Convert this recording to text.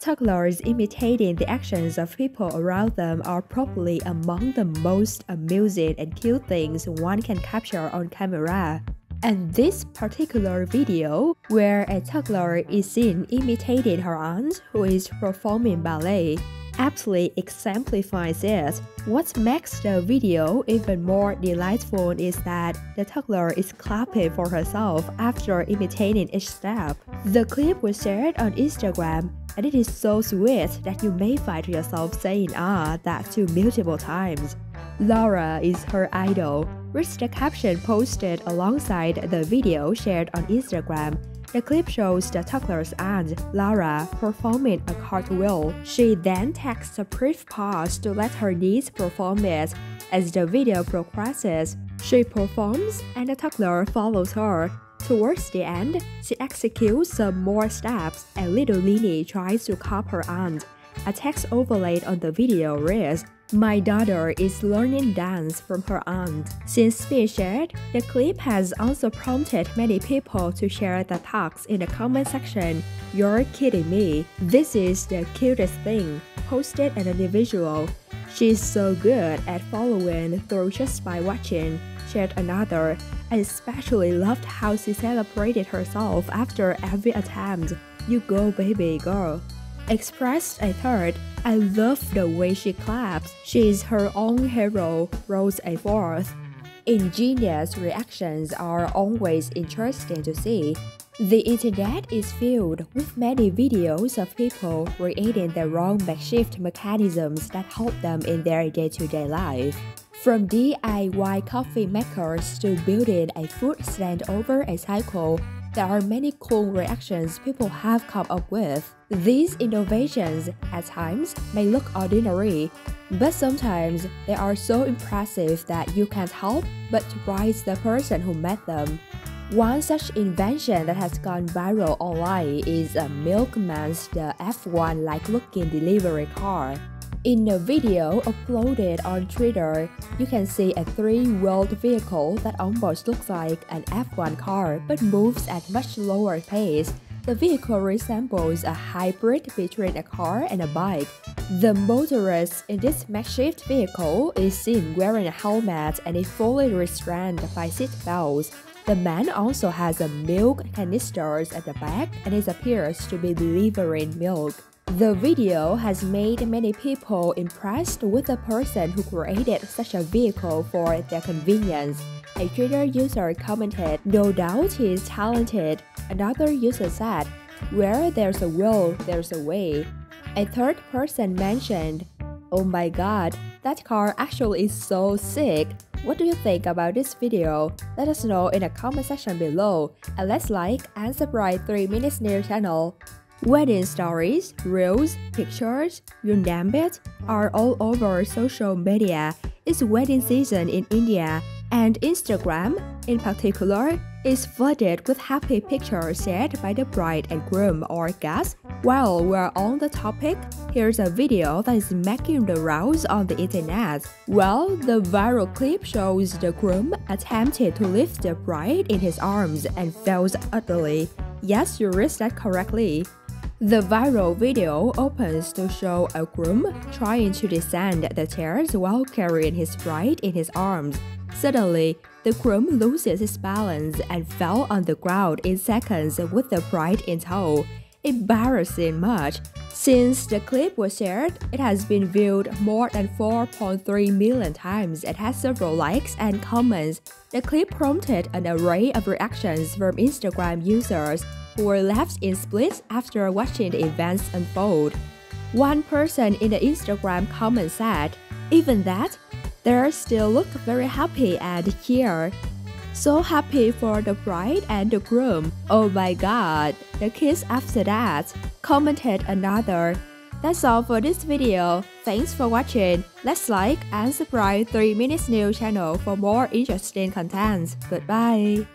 Togglers imitating the actions of people around them are probably among the most amusing and cute things one can capture on camera. And this particular video, where a toddler is seen imitating her aunt who is performing ballet, aptly exemplifies it. What makes the video even more delightful is that the toddler is clapping for herself after imitating each step. The clip was shared on Instagram and it is so sweet that you may find yourself saying ah that too multiple times. Laura is her idol, which the caption posted alongside the video shared on Instagram the clip shows the toddler's aunt, Lara, performing a cartwheel. She then takes a brief pause to let her niece perform it. As the video progresses, she performs and the toddler follows her. Towards the end, she executes some more steps and little Lily tries to copy her aunt. A text overlaid on the video reads, My daughter is learning dance from her aunt. Since being shared, the clip has also prompted many people to share the talks in the comment section. You're kidding me. This is the cutest thing, posted an individual. She's so good at following through just by watching, shared another. I especially loved how she celebrated herself after every attempt. You go, baby girl expressed a third, I love the way she claps. She's her own hero, rose a fourth. Ingenious reactions are always interesting to see. The internet is filled with many videos of people creating their own makeshift mechanisms that help them in their day-to-day -day life. From DIY coffee makers to building a food stand over a cycle there are many cool reactions people have come up with. These innovations, at times, may look ordinary, but sometimes they are so impressive that you can't help but praise the person who made them. One such invention that has gone viral online is a milkman's the F1-like looking delivery car. In a video uploaded on Twitter, you can see a three-wheeled vehicle that almost looks like an F1 car but moves at much lower pace. The vehicle resembles a hybrid between a car and a bike. The motorist in this makeshift vehicle is seen wearing a helmet and is fully restrained by seat belts. The man also has a milk canisters at the back and it appears to be delivering milk. The video has made many people impressed with the person who created such a vehicle for their convenience. A Twitter user commented, No doubt he is talented. Another user said, Where there's a will, there's a way. A third person mentioned, Oh my god, that car actually is so sick. What do you think about this video? Let us know in the comment section below and let's like and subscribe 3 Minutes News channel. Wedding stories, reels, pictures, you name it, are all over social media. It's wedding season in India, and Instagram, in particular, is flooded with happy pictures shared by the bride and groom or guests. While we're on the topic, here's a video that is making the rounds on the internet. Well, the viral clip shows the groom attempted to lift the bride in his arms and fails utterly. Yes, you read that correctly. The viral video opens to show a groom trying to descend the stairs while carrying his bride in his arms. Suddenly, the groom loses his balance and fell on the ground in seconds with the bride in tow. Embarrassing much. Since the clip was shared, it has been viewed more than 4.3 million times and has several likes and comments. The clip prompted an array of reactions from Instagram users who were left in splits after watching the events unfold. One person in the Instagram comment said, even that, they still look very happy and here. So happy for the bride and the groom. Oh my god, the kiss after that, commented another. That's all for this video. Thanks for watching. Let's like and subscribe 3 Minutes News channel for more interesting content. Goodbye.